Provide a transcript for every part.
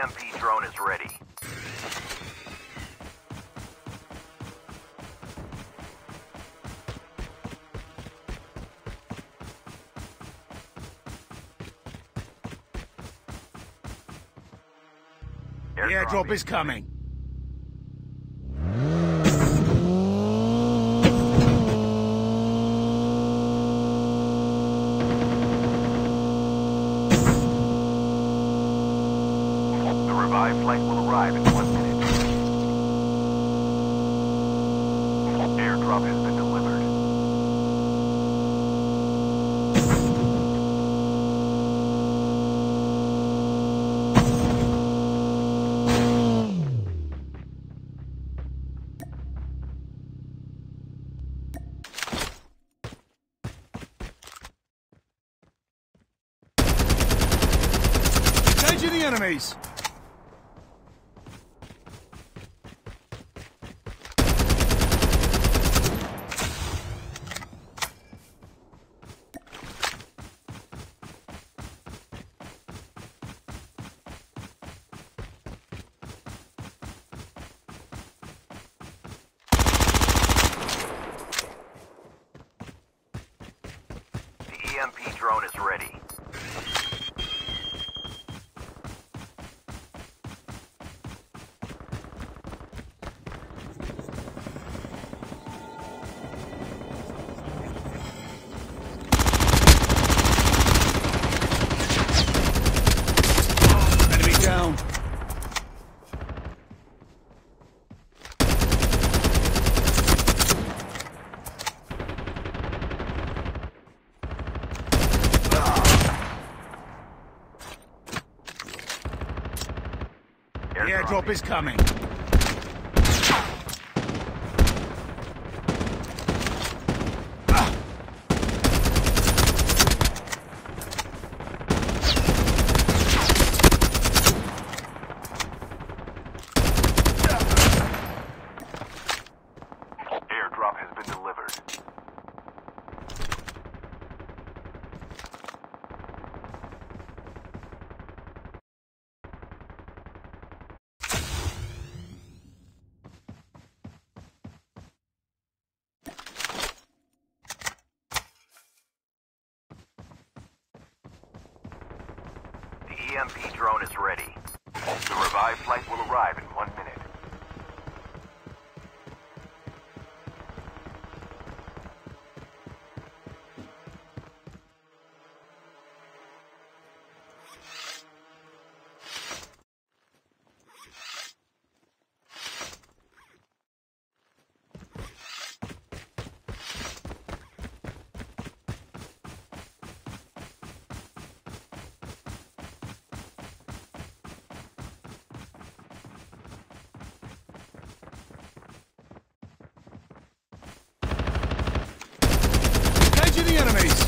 EMP drone is ready. The airdrop is coming. Revived flight will arrive in one minute. Airdrop has been delivered. Enemies. The airdrop is coming. Airdrop has been delivered. The EMP drone is ready. The revived flight will arrive in one minute. Engaging the enemies.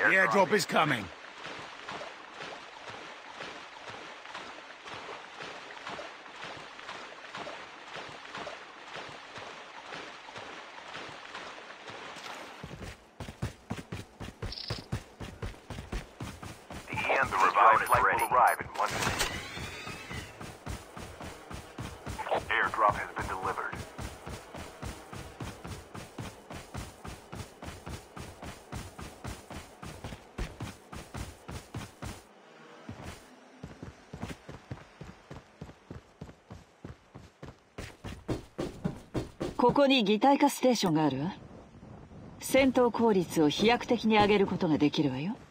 The airdrop is coming. The EMP ここに擬態化ステーションがあるわ。戦闘効率を飛躍的に上げることができるわよ「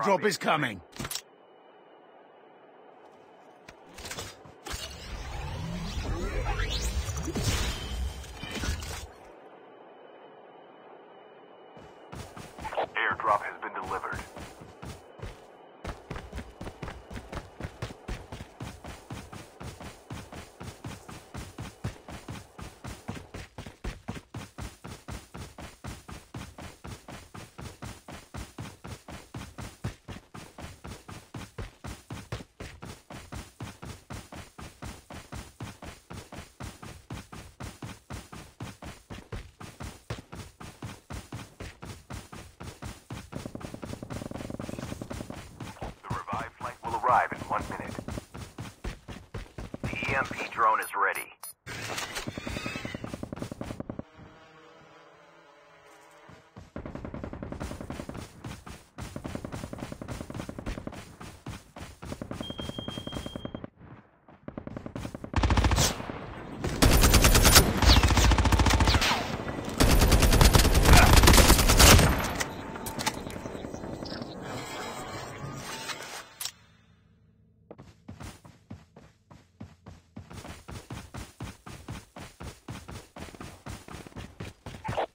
airdrop is coming. One minute. The EMP drone is ready.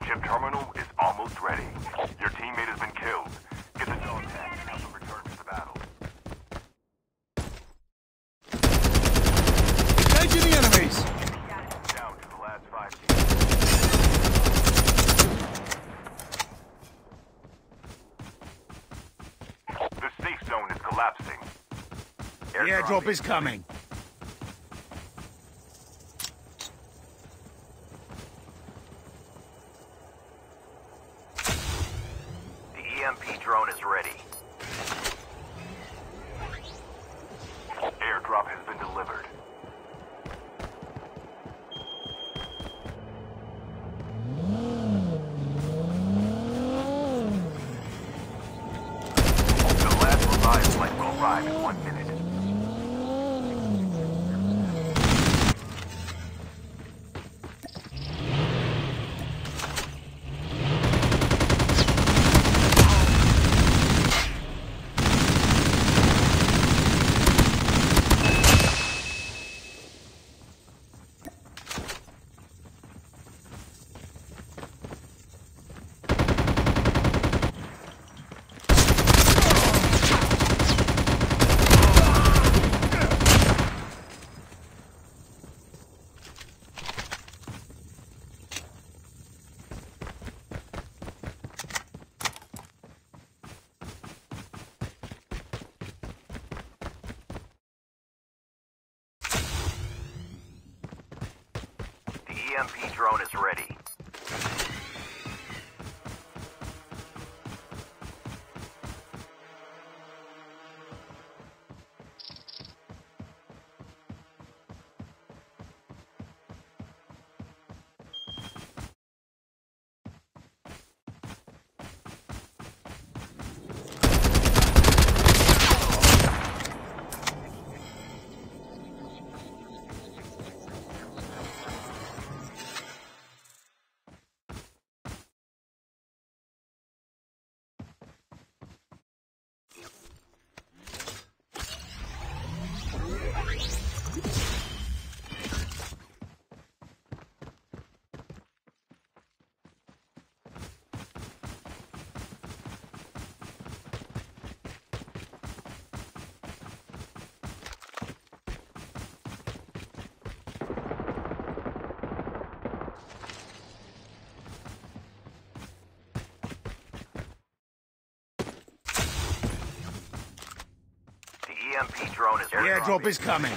Chip terminal is almost ready. Your teammate has been killed. Get the dog tag and help them return to the battle. Engaging the enemies! Down to the last five teams. The safe zone is collapsing. The airdrop is coming. The EMP drone is ready. Airdrop has been delivered. The last revived flight will arrive in one minute. The EMP drone is ready. Drone is airdrop is coming.